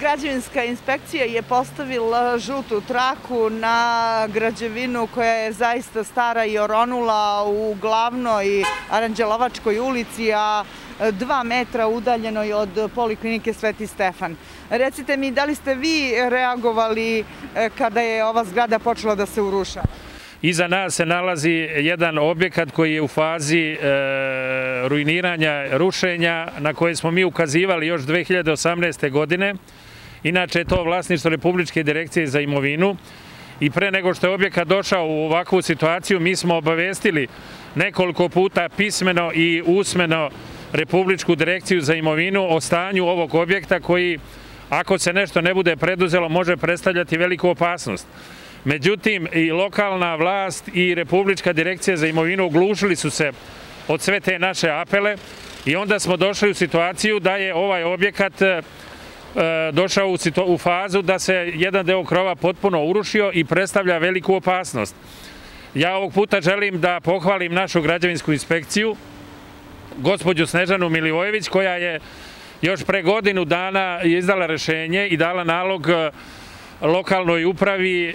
Građevinska inspekcija je postavila žutu traku na građevinu koja je zaista stara i oronula u glavnoj Aranđelovačkoj ulici, a dva metra udaljenoj od poliklinike Sveti Stefan. Recite mi, da li ste vi reagovali e, kada je ova zgrada počela da se uruša? Iza nas se nalazi jedan objekat koji je u fazi e, ruiniranja, rušenja, na koje smo mi ukazivali još 2018. godine. Inače je to vlasništvo Republičke direkcije za imovinu. I pre nego što je objekat došao u ovakvu situaciju, mi smo obavestili nekoliko puta pismeno i usmeno Republičku direkciju za imovinu o stanju ovog objekta koji, ako se nešto ne bude preduzelo, može predstavljati veliku opasnost. Međutim, i lokalna vlast i Republička direkcija za imovinu oglušili su se od sve te naše apele i onda smo došli u situaciju da je ovaj objekat e, e, došao u fazu da se jedan deo krova potpuno urušio i predstavlja veliku opasnost. Ja ovog puta želim da pohvalim našu građevinsku inspekciju, gospođu Snežanu Milivojević, koja je još pre godinu dana izdala rešenje i dala nalog e, lokalnoj upravi e,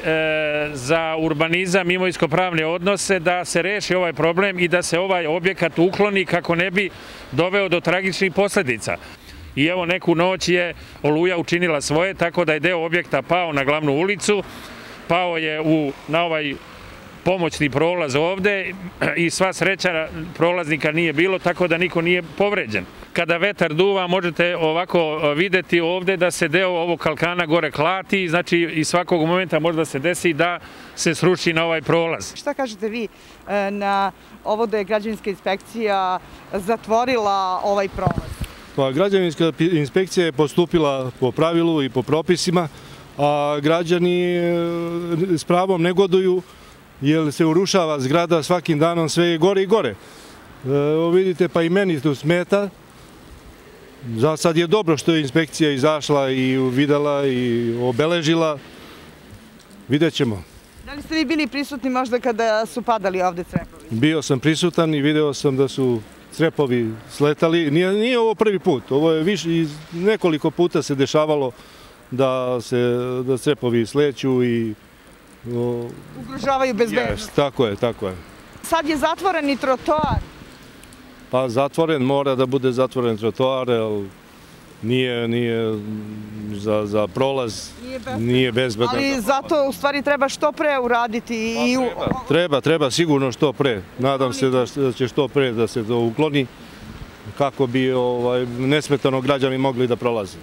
za urbanizam, imojsko-pravne odnose, da se reši ovaj problem i da se ovaj objekat ukloni kako ne bi doveo do tragičnih posljedica. I evo neku noć je Oluja učinila svoje, tako da je deo objekta pao na glavnu ulicu, pao je na ovaj pomoćni prolaz ovde i sva sreća prolaznika nije bilo, tako da niko nije povređen. Kada vetar duva, možete ovako videti ovde da se deo ovog kalkana gore klati, znači i svakog momenta možda se desi da se sruši na ovaj prolaz. Šta kažete vi e, na ovo da je građevinska inspekcija zatvorila ovaj prolaz? Pa, građevinska inspekcija je postupila po pravilu i po propisima, a građani e, s pravom negoduju jer se urušava zgrada svakim danom sve gore i gore. Evo vidite, pa i meni tu smeta. Za sad je dobro što je inspekcija izašla i videla i obeležila. Vidjet ćemo. Da li ste vi bili prisutni možda kada su padali ovde crepovi? Bio sam prisutan i video sam da su crepovi sletali. Nije ovo prvi put, ovo je više, nekoliko puta se dešavalo da se da crepovi sleću i Ugrožavaju bezbednost. Tako je, tako je. Sad je zatvoren i trotoar. Pa zatvoren, mora da bude zatvoren trotoar, ali nije, nije za, za prolaz, nije bezbedan. Ali zato u stvari treba što pre uraditi. Pa, i treba, treba, sigurno što pre. Nadam se da, će što pre da se to ukloni kako bi ovaj, nesmetano građani mogli da prolaze.